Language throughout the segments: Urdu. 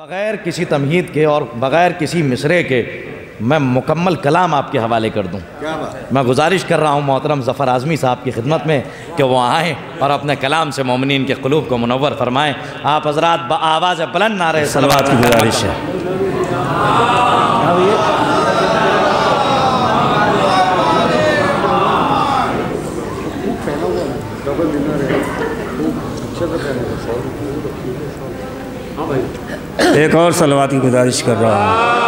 بغیر کسی تمہید کے اور بغیر کسی مصرے کے میں مکمل کلام آپ کے حوالے کر دوں۔ میں گزارش کر رہا ہوں محترم ظفر اعظمی صاحب کی خدمت میں کہ وہ آئیں اور اپنے کلام سے مومنین کے قلوب کو منور فرمائیں۔ آپ حضرات بآواز بلند نعرہ سلوات کی گزارش ہے۔ ایک اور سلوات کی گزارش کر رہا ہوں۔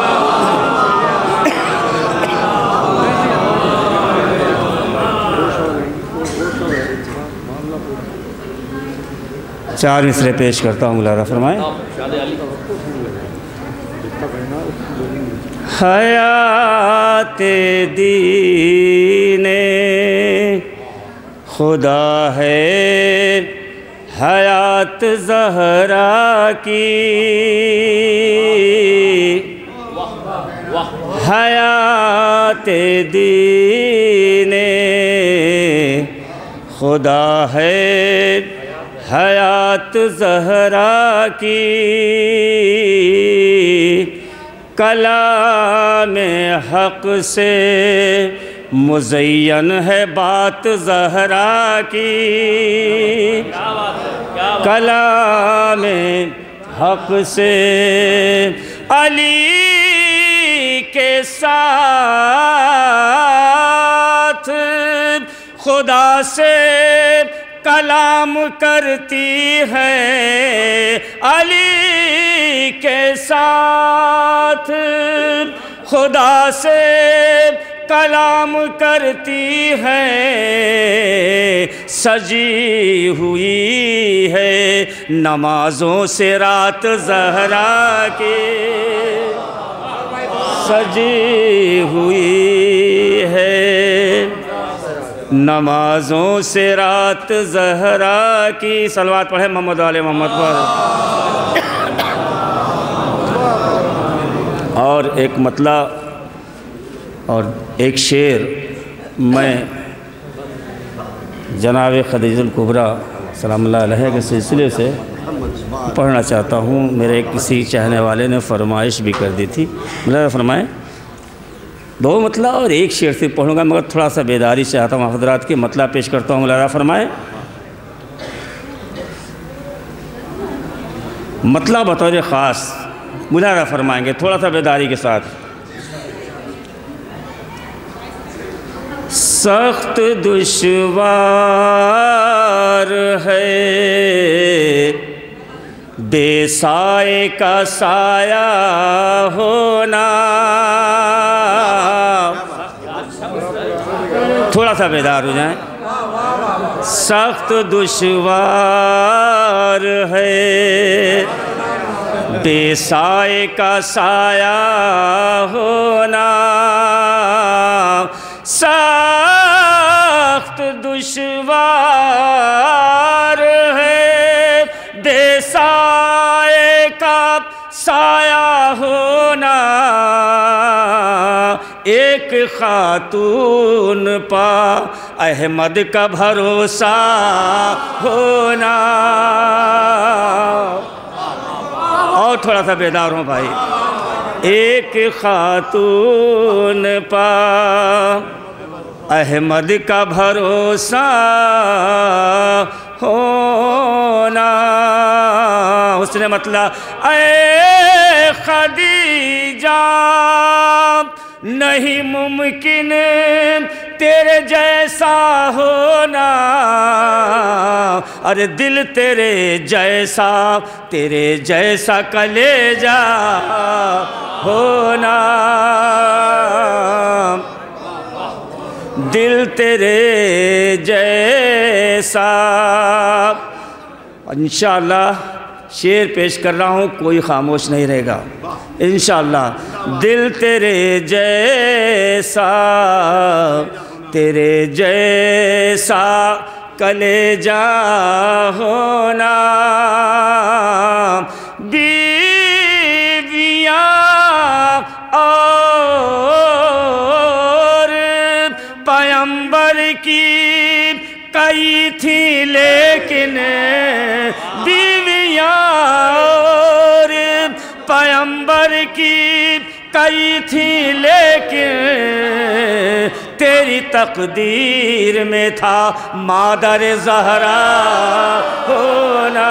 چار مصرے پیش کرتا ہوں، ملارہ فرمائیں۔ حیات دین خدا ہے۔ حیات زہرا کی۔ حیات دین خدا ہے۔ حیات زہرا کی۔ کلام حق سے مزین ہے بات زہرا کی۔ کلام حق سے علی کے ساتھ خدا سے کلام کرتی ہے علی کے ساتھ خدا سے کلام کرتی ہے، سجی ہوئی ہے نمازوں سے رات زہرا کے۔ سجی ہوئی ہے نمازوں سے رات زہرا کی۔ سلوات پڑھے محمد علیہ محمد پر۔ اور ایک مطلع اور ایک شعر میں جناب خدیج القبرہ سلام اللہ علیہ کے سلسلے سے پڑھنا چاہتا ہوں۔ میرے کسی چاہنے والے نے فرمائش بھی کر دی تھی۔ ملا فرمائیں دو مطلع اور ایک شعر سے پڑھوں گا، مگر تھوڑا سا بیداری چاہتا ہوں، حضرات کی مطلع پیش کرتا ہوں۔ مولانا فرمائے، مطلع بطور خاص مولانا فرمائیں گے، تھوڑا سا بیداری کے ساتھ۔ سخت دشوار ہے۔ بے سائے کا سایہ ہونا۔ تھوڑا سا بیدار ہو جائیں۔ سخت دشوار ہے۔ بے سائے کا سایہ ہونا۔ سخت دشوار ہے۔ بے سائے کا سایہ ہونا۔ ایک خاتون پا احمد کا بھروسہ ہونا۔ اور تھوڑا سا بیدار ہوں بھائی۔ ایک خاتون پا احمد کا بھروسہ ہونا۔ اس نے مطلب اے خدیجہ، نہیں ممکن تیرے جیسا ہونا۔ ارے دل تیرے جیسا تیرے جیسا کلیجا ہونا۔ دل تیرے جیسا۔ انشاءاللہ شعر پیش کر رہا ہوں، کوئی خاموش نہیں رہے گا۔ انشاءاللہ، دل تیرے جیسا تیرے جیسا کلیجا ہونا۔ پیمبر کی کئی تھی لیکن بیویاں پیمبر کی کئی تھی لیکن تیری تقدیر میں تھا مادر زہرا ہونا۔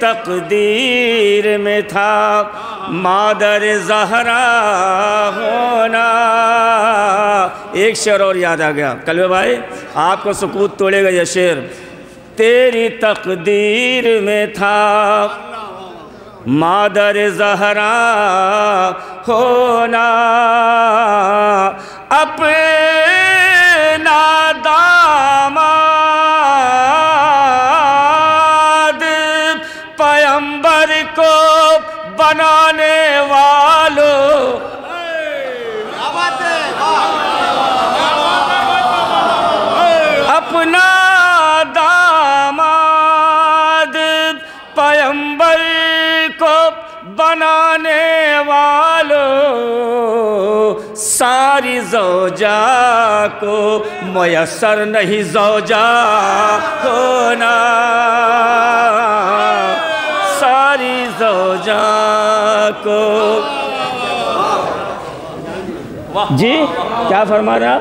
تقدیر میں تھا، مادر زہرا ہونا۔ ایک شعر اور یاد آ گیا۔ کلوے بھائی، آپ کو سکوت توڑے گا یہ شعر۔ تیری تقدیر میں تھا، مادر زہرا ہونا۔ اپنا داما ساری زوجہ کو میسر نہیں زوجہ ہونا۔ کو۔ جی کیا فرما رہا؟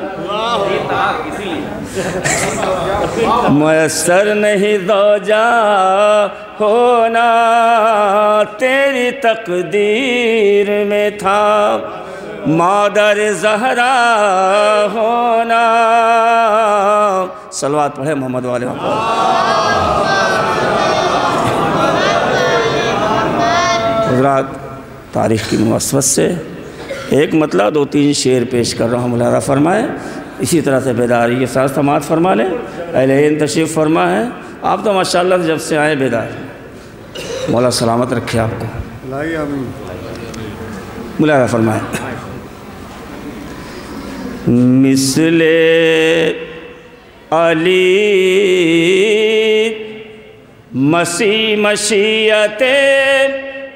میسر نہیں دو جا ہونا۔ تیری تقدیر میں تھا۔ مادر زہرا ہونا۔ سلوات پڑھے محمد والے حضرات تاریخ کی موسوس سے ایک مطلب دو تین شعر پیش کر رہا ہوں ملاحظہ فرمائے اسی طرح سے بیداری کے ساتھ سماعت فرما لیں۔ اہل تشریف فرما ہے آپ تو ماشاءاللہ جب سے آئے بیدار۔ مولا سلامت رکھے آپ کو۔ ملاحظہ فرمائے مثل علی مسیح مشیت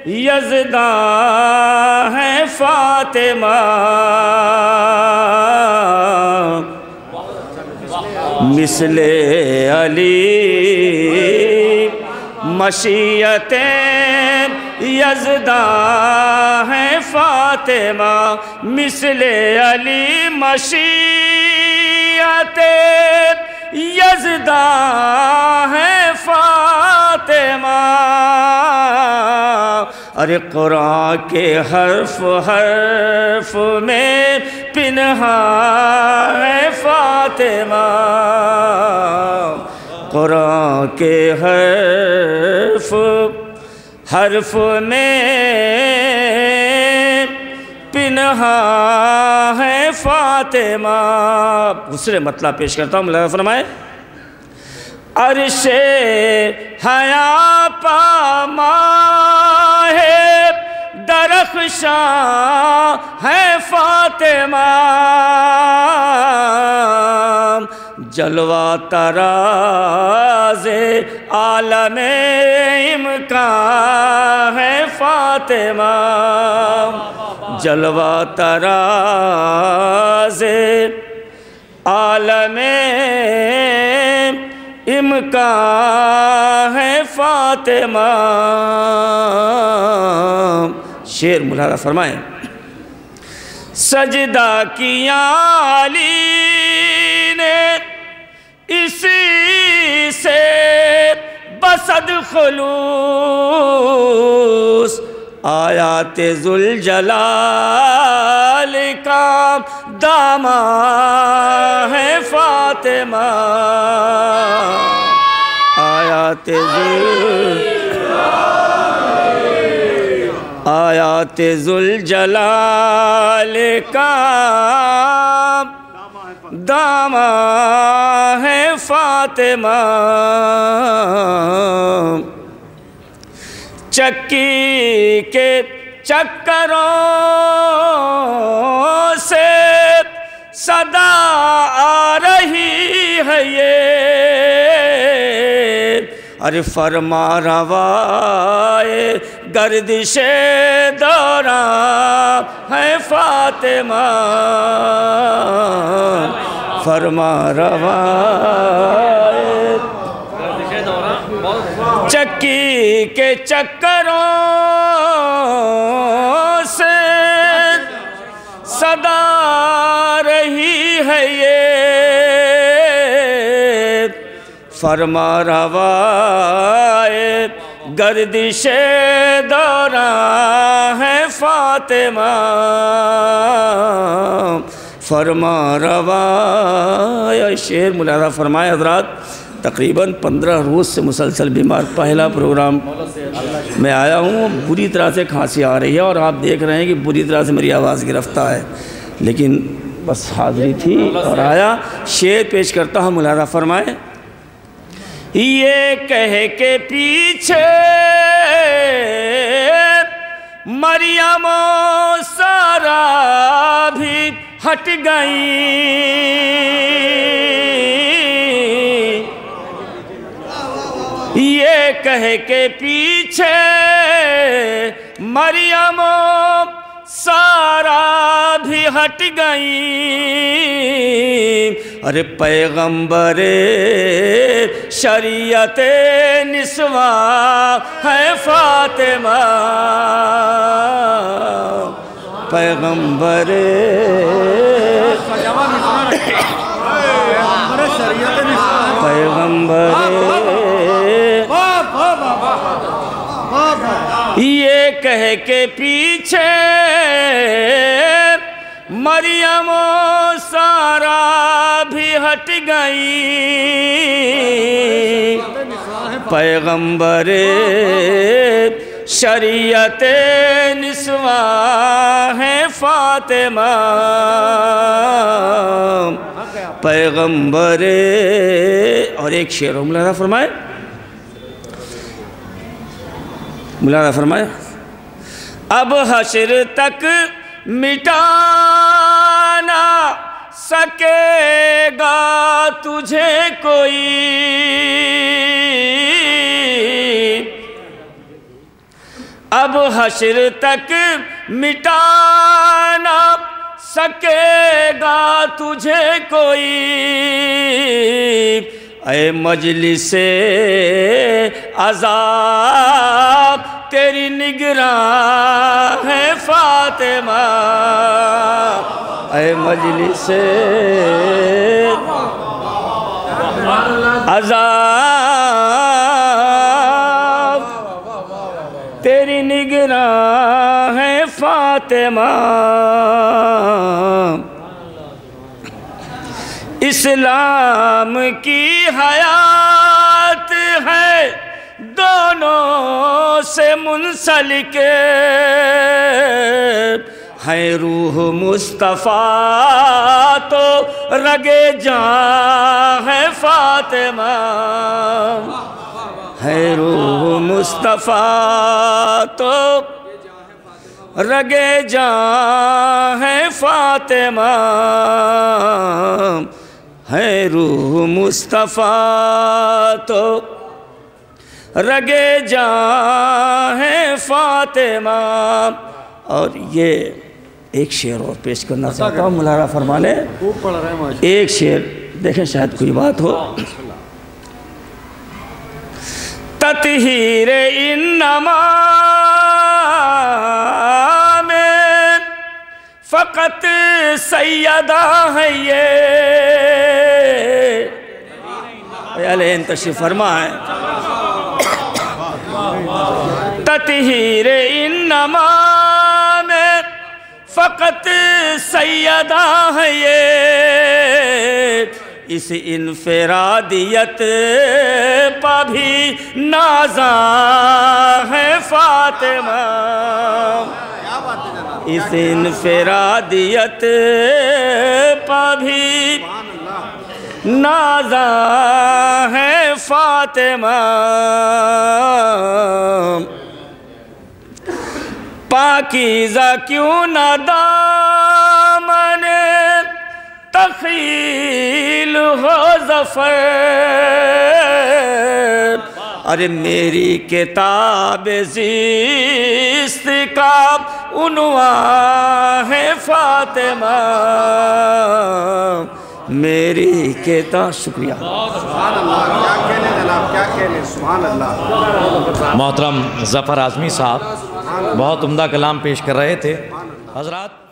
یزداں ہے فاطمہ مثل علی مشیت یزداں ہے فاطمہ، مثل علی مشیت۔ یزداں ہے فاطمہ۔ ارے قرآن کے حرف حرف میں پنہا ہے فاطمہ۔ قرآن کے حرف حرف میں پنہا ہے فاطمہ۔ دوسرے مطلب پیش کرتا ہوں ملازم فرمائے، عرش حیا پاما ہے درخشاں ہے فاطمہ۔ جلوہ تراز عالم امکان ہے فاطمہ۔ جلوہ تراز عالم امکان ہے فاطمہ۔ شیر ملاحظہ فرمائیں۔ سجدہ کیا علی نے اسی سے بسد خلوص، آیات ذوالجلال کا داما ہے فاطمہ۔ آیات آیات ذوالجلال کا داما ہے فاطمہ۔ چکی کے چکروں سے صدا آ رہی ہے یہ۔ ارے فرما روائے گردش دورا ہے فاطمہ۔ فرما روائے چکی کے چکروں سے صدا رہی ہے یہ۔ فرما روائے گردش دورا ہے فاطمہ۔ فرما روایہ شعر ملاحظہ فرمائے حضرات، تقریباً پندرہ روز سے مسلسل بیمار، پہلا پروگرام۔ میں آیا ہوں، بری طرح سے کھانسی آ رہی ہے اور آپ دیکھ رہے ہیں کہ بری طرح سے میری آواز گرفتہ ہے۔ لیکن بس حاضری تھی اور آیا۔ شعر پیش کرتا ہوں، ملاحظہ فرمائے۔ یہ کہہ کے پیچھے مریم و سارا بھی ہٹ گئی یہ کہہ کے پیچھے مریم و سارا بھی ہٹ گئی ارے پیغمبر شریعت نسوا ہے فاطمہ۔ پیغمبر۔ پیغمبر۔ یہ کہہ کے پیچھے مریم و سارا بھی ہٹ گئی پیغمبر۔ شریعت نسوا ہے فاطمہ۔ پیغمبر، اور ایک شعر ملاحظہ فرمائے۔ ملاحظہ فرمائے۔ اب حشر تک مٹانا سکے گا تجھے کوئی۔ اب حشر تک مٹانا سکے گا تجھے کوئی۔ اے مجلس عذاب، تیری نگراں ہے فاطمہ۔ اے مجلس عذاب۔ فاطمہ اسلام کی حیات ہے دونوں سے منسلک۔ ہے روح مصطفیٰ تو رگے جان ہے فاطمہ۔ ہے روح مصطفیٰ تو رگے جان ہے فاطمہ ہے روح مصطفیٰ تو رگے جان ہے فاطمہ اور یہ ایک شعر اور پیش کرنا چاہتا ہوں ملارہ فرما لے۔ ایک شعر دیکھیں شاید کوئی بات ہو۔ تطہیر انما فقط سیدہ ہے یہ۔ علیہ تشریف فرما ہے۔ تطہیر انما میں فقط سیدہ ہے یہ۔ اس انفرادیت پا بھی نازاں ہے فاطمہ۔ اس انفرادیت پا بھی نازاں ہے فاطمہ۔ پاکیزہ کیوں نہ دامن تخیل ہو ظفر۔ ارے میری کتاب زیست کا انواں ہے فاطمہ۔ میری کہتا شکریہ۔ سبحان اللہ کیا کہنے جناب کیا کہنے سبحان اللہ محترم ظفر اعظمی صاحب، بہت عمدہ کلام پیش کر رہے تھے۔ حضرات